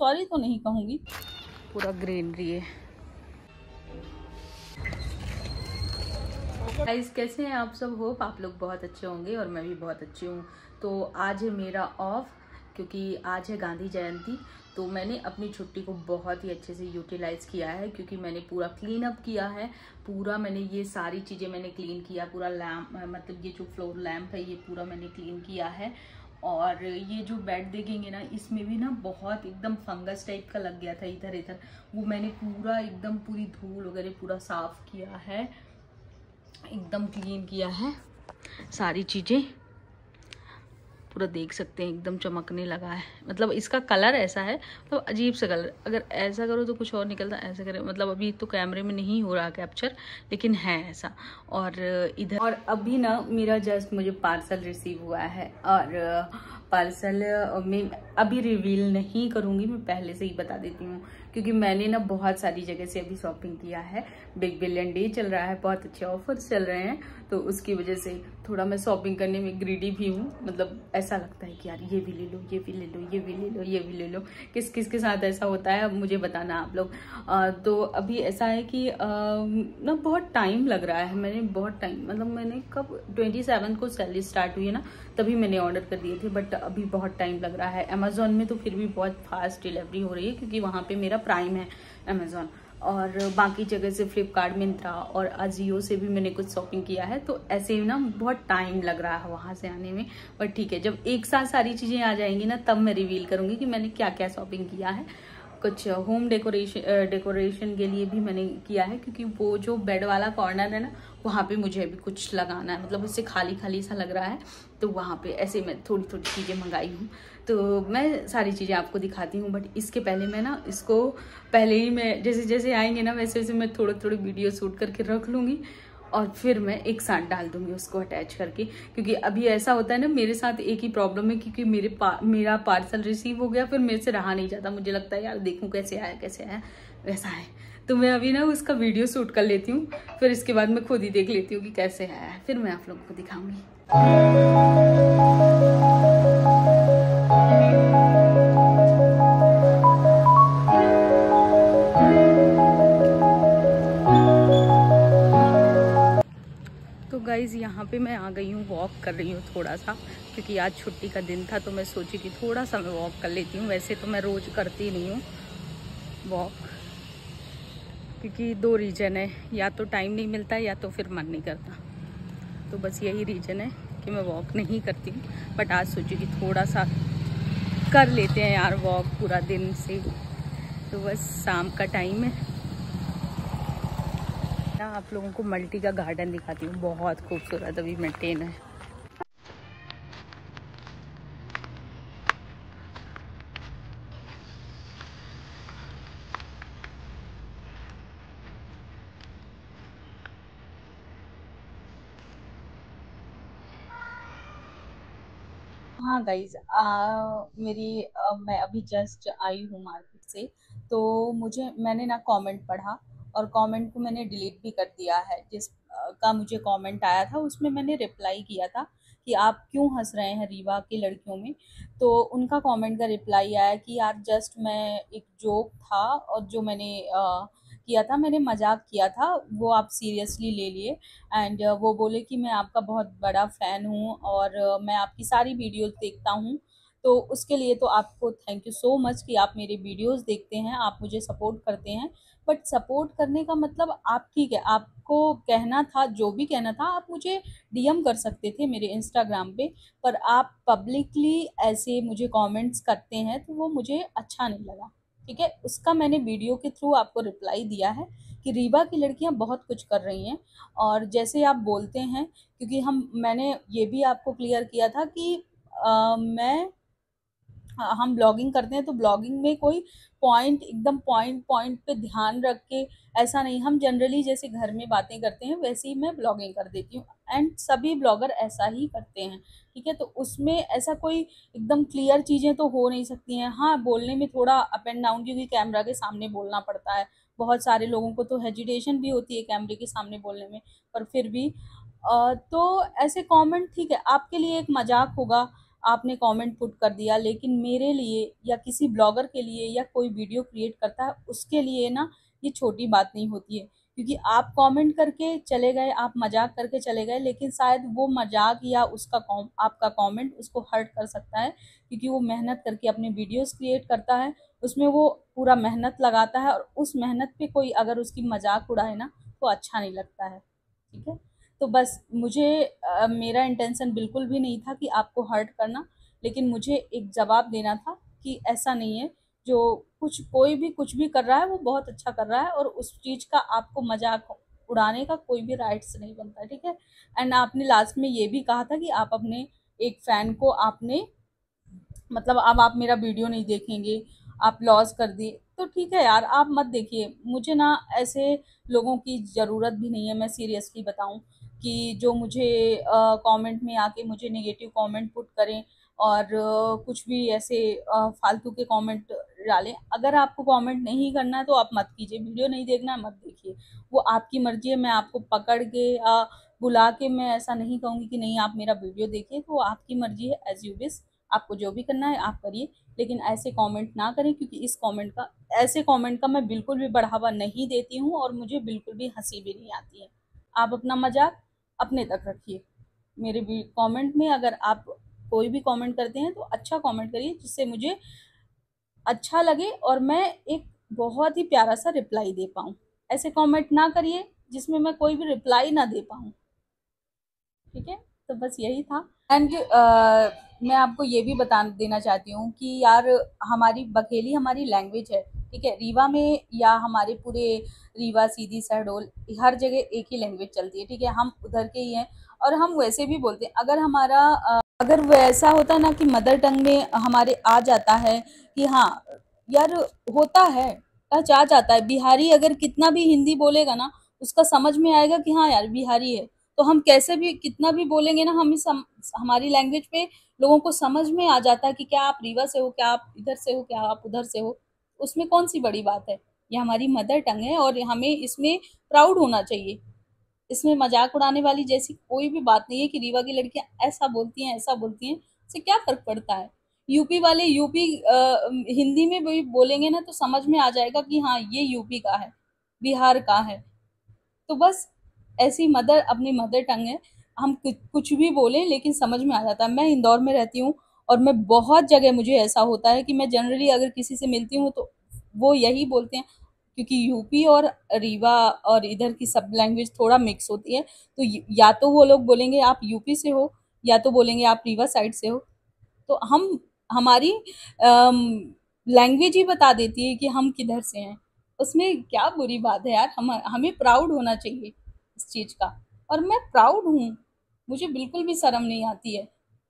Sorry तो नहीं कहूँगी। पूरा ग्रीनरी है। गाइस कैसे हैं आप सब? होप आप लोग बहुत अच्छे होंगे और मैं भी बहुत अच्छी हूँ। तो आज है मेरा ऑफ़ क्योंकि आज है गांधी जयंती तो मैंने अपनी छुट्टी को बहुत ही अच्छे से यूटिलाइज़ किया है, क्योंकि मैंने पूरा क्लीन अप किया है। पूरा मैंने ये सारी चीज़ें मैंने क्लीन किया, पूरा लैम्प मतलब ये जो फ्लोर लैम्प है, ये पूरा मैंने क्लीन किया है। और ये जो बेड देखेंगे ना, इसमें भी ना बहुत एकदम फंगस टाइप का लग गया था इधर इधर। वो मैंने पूरा एकदम पूरी धूल वगैरह पूरा साफ़ किया है, एकदम क्लीन किया है सारी चीज़ें। पूरा देख सकते हैं, एकदम चमकने लगा है। मतलब इसका कलर ऐसा है तो अजीब सा कलर अगर ऐसा करो तो कुछ और निकलता, ऐसा करे। मतलब अभी तो कैमरे में नहीं हो रहा कैप्चर लेकिन है ऐसा। और इधर और अभी ना मेरा जस्ट मुझे पार्सल रिसीव हुआ है, और पार्सल में अभी रिवील नहीं करूँगी, मैं पहले से ही बता देती हूँ। क्योंकि मैंने ना बहुत सारी जगह से अभी शॉपिंग किया है। बिग बिलियन डे चल रहा है, बहुत अच्छे ऑफर्स चल रहे हैं। तो उसकी वजह से थोड़ा मैं शॉपिंग करने में ग्रीडी भी हूँ। मतलब ऐसा लगता है कि यार, ये भी ले लो, ये भी ले लो, ये भी ले लो, ये भी ले लो। किस किस के साथ ऐसा होता है, अब मुझे बताना आप लोग। तो अभी ऐसा है कि ना बहुत टाइम लग रहा है मैंने, बहुत टाइम मतलब मैंने कब ट्वेंटी को सैलरी स्टार्ट हुई है ना, तभी मैंने ऑर्डर कर दिए थे। बट अभी बहुत टाइम लग रहा है। अमेजोन में तो फिर भी बहुत फास्ट डिलीवरी हो रही है, क्योंकि वहाँ पे मेरा प्राइम है अमेजोन और बाकी जगह से फ्लिपकार्ट मिंत्रा और अजियो से भी मैंने कुछ शॉपिंग किया है तो ऐसे ही ना बहुत टाइम लग रहा है वहाँ से आने में। बट ठीक है, जब एक साथ सारी चीज़ें आ जाएँगी ना, तब मैं रिवील करूँगी कि मैंने क्या क्या शॉपिंग किया है। कुछ होम डेकोरेशन डेकोरेशन के लिए भी मैंने किया है, क्योंकि वो जो बेड वाला कॉर्नर है ना, वहाँ पे मुझे अभी कुछ लगाना है। मतलब उससे खाली खाली सा लग रहा है तो वहाँ पे ऐसे मैं थोड़ी थोड़ी चीज़ें मंगाई हूँ। तो मैं सारी चीज़ें आपको दिखाती हूँ बट इसके पहले मैं ना, इसको पहले ही मैं जैसे जैसे आएँगे ना वैसे वैसे मैं थोड़े थोड़े वीडियो शूट करके रख लूँगी। और फिर मैं एक साथ डाल दूँगी उसको अटैच करके। क्योंकि अभी ऐसा होता है ना मेरे साथ एक ही प्रॉब्लम है क्योंकि मेरे पा, मेरा पार्सल रिसीव हो गया फिर मेरे से रहा नहीं जाता। मुझे लगता है यार देखूँ कैसे आया कैसे आया वैसा है। तो मैं अभी ना उसका वीडियो शूट कर लेती हूँ फिर इसके बाद मैं खुद ही देख लेती हूँ कि कैसे आया फिर मैं आप लोगों को दिखाऊँगी। गाइज़ यहाँ पे मैं आ गई हूँ वॉक कर रही हूँ थोड़ा सा क्योंकि आज छुट्टी का दिन था तो मैं सोची कि थोड़ा सा मैं वॉक कर लेती हूँ। वैसे तो मैं रोज़ करती नहीं हूँ वॉक क्योंकि दो रीज़न है। या तो टाइम नहीं मिलता, या तो फिर मन नहीं करता। तो बस यही रीज़न है कि मैं वॉक नहीं करती। हूँ बट आज सोची कि थोड़ा सा कर लेते हैं यार वॉक पूरा दिन से। तो बस शाम का टाइम है। ना आप लोगों को मल्टी का गार्डन दिखाती हूँ। बहुत खूबसूरत अभी मेंटेन है। हाँ गाइज़ मेरी आ, मैं अभी जस्ट आई हूँ मार्केट से तो मुझे मैंने ना कमेंट पढ़ा और कमेंट को मैंने डिलीट भी कर दिया है। जिस का मुझे कमेंट आया था उसमें मैंने रिप्लाई किया था कि आप क्यों हंस रहे हैं रीवा की लड़कियों में? तो उनका कमेंट का रिप्लाई आया कि यार जस्ट मैं एक जोक था और जो मैंने आ, किया था मैंने मज़ाक किया था वो आप सीरियसली ले लिए। एंड वो बोले कि मैं आपका बहुत बड़ा फ़ैन हूँ और मैं आपकी सारी वीडियोस देखता हूँ। तो उसके लिए तो आपको थैंक यू सो मच कि आप मेरे वीडियोस देखते हैं आप मुझे सपोर्ट करते हैं। बट सपोर्ट करने का मतलब आप ठीक है आपको कहना था जो भी कहना था आप मुझे डीएम कर सकते थे मेरे इंस्टाग्राम पे। पर आप पब्लिकली ऐसे मुझे कमेंट्स करते हैं तो वो मुझे अच्छा नहीं लगा। ठीक है? उसका मैंने वीडियो के थ्रू आपको रिप्लाई दिया है कि रीवा की लड़कियाँ बहुत कुछ कर रही हैं। और जैसे आप बोलते हैं क्योंकि हम मैंने ये भी आपको क्लियर किया था कि आ, मैं हम ब्लॉगिंग करते हैं तो ब्लॉगिंग में कोई पॉइंट एकदम पॉइंट पॉइंट पे ध्यान रख के ऐसा नहीं, हम जनरली जैसे घर में बातें करते हैं, वैसे ही मैं ब्लॉगिंग कर देती हूँ। एंड सभी ब्लॉगर ऐसा ही करते हैं, ठीक है? तो उसमें ऐसा कोई एकदम क्लियर चीज़ें तो हो नहीं सकती हैं। हाँ बोलने में थोड़ा अप एंड डाउन क्योंकि कैमरा के सामने बोलना पड़ता है। बहुत सारे लोगों को तो हेजिटेशन भी होती है कैमरे के सामने बोलने में, पर फिर भी। तो ऐसे कॉमेंट ठीक है? आपके लिए एक मज़ाक होगा आपने कमेंट पुट कर दिया, लेकिन मेरे लिए या किसी ब्लॉगर के लिए या कोई वीडियो क्रिएट करता है, उसके लिए ना ये छोटी बात नहीं होती है। क्योंकि आप कमेंट करके चले गए, आप मज़ाक करके चले गए, लेकिन शायद वो मज़ाक या उसका कॉम आपका कमेंट उसको हर्ट कर सकता है, क्योंकि वो मेहनत करके अपने वीडियोस क्रिएट करता है, उसमें वो पूरा मेहनत लगाता है और उस मेहनत पे कोई अगर उसकी मज़ाक उड़ाए ना तो अच्छा नहीं लगता है। ठीक है? तो बस मुझे आ, मेरा इंटेंशन बिल्कुल भी नहीं था कि आपको हर्ट करना लेकिन मुझे एक जवाब देना था कि ऐसा नहीं है। जो कुछ कोई भी कुछ भी कर रहा है वो बहुत अच्छा कर रहा है और उस चीज़ का आपको मज़ाक उड़ाने का कोई भी राइट्स नहीं बनता ठीक है? एंड आपने लास्ट में ये भी कहा था कि आप अपने एक फ़ैन को आपने मतलब अब आप मेरा वीडियो नहीं देखेंगे आप लॉस कर दिए तो ठीक है यार, आप मत देखिए। मुझे ना ऐसे लोगों की ज़रूरत भी नहीं है, मैं सीरियसली बताऊँ कि जो मुझे कमेंट में आके मुझे नेगेटिव कमेंट पुट करें और कुछ भी ऐसे फालतू के कमेंट डालें। अगर आपको कमेंट नहीं करना है तो आप मत कीजिए। वीडियो नहीं देखना है, मत देखिए। वो आपकी मर्ज़ी है, मैं आपको पकड़ के बुला के मैं ऐसा नहीं कहूँगी कि नहीं, आप मेरा वीडियो देखिए। तो आपकी मर्ज़ी है एज यू विश आपको जो भी करना है आप करिए लेकिन ऐसे कमेंट ना करें क्योंकि इस कमेंट का ऐसे कमेंट का मैं बिल्कुल भी बढ़ावा नहीं देती हूँ और मुझे बिल्कुल भी हँसी भी नहीं आती है। आप अपना मज़ाक अपने तक रखिए। मेरे कमेंट में अगर आप कोई भी कमेंट करते हैं तो अच्छा कमेंट करिए जिससे मुझे अच्छा लगे और मैं एक बहुत ही प्यारा सा रिप्लाई दे पाऊँ। ऐसे कमेंट ना करिए जिसमें मैं कोई भी रिप्लाई ना दे पाऊँ। ठीक है? तो बस यही था। एंड uh, मैं आपको ये भी बता देना चाहती हूँ कि यार, हमारी बखेली हमारी लैंग्वेज है, ठीक है? रीवा में या हमारे पूरे रीवा, सीधी, शहडोल, हर जगह एक ही लैंग्वेज चलती है, ठीक है? हम उधर के ही हैं और हम वैसे भी बोलते हैं। अगर हमारा अगर वैसा होता ना कि मदर टंग में हमारे आ जाता है कि हाँ यार होता है, टच आ जाता है। बिहारी अगर कितना भी हिंदी बोलेगा ना, उसका समझ में आएगा कि हाँ यार, बिहारी है। तो हम कैसे भी, कितना भी बोलेंगे ना, हम इस हमारी लैंग्वेज पे लोगों को समझ में आ जाता है कि क्या आप रीवा से हो, क्या आप इधर से हो, क्या आप उधर से हो, उसमें कौन सी बड़ी बात है? ये हमारी मदर टंग है और हमें इसमें प्राउड होना चाहिए। इसमें मज़ाक उड़ाने वाली जैसी कोई भी बात नहीं है कि रीवा की लड़कियाँ ऐसा बोलती हैं, ऐसा बोलती हैं, इससे क्या फ़र्क पड़ता है? यूपी वाले यूपी हिंदी में भी बोलेंगे ना तो समझ में आ जाएगा कि हाँ ये यूपी का है, बिहार का है। तो बस ऐसी मदर, अपनी मदर टंग है। हम कुछ भी बोलें, लेकिन समझ में आ जाता है। मैं इंदौर में रहती हूँ और मैं बहुत जगह, मुझे ऐसा होता है कि मैं जनरली अगर किसी से मिलती हूँ तो वो यही बोलते हैं, क्योंकि यूपी और रीवा और इधर की सब लैंग्वेज थोड़ा मिक्स होती है। तो या तो वो लोग बोलेंगे, आप यूपी से हो, या तो बोलेंगे, आप रीवा साइड से हो। तो हम, हमारी लैंग्वेज ही बता देती है कि हम किधर से हैं। उसमें क्या बुरी बात है यार, हम, हमें प्राउड होना चाहिए। इस चीज़ का। और मैं प्राउड हूँ। मुझे बिल्कुल भी शर्म नहीं आती है।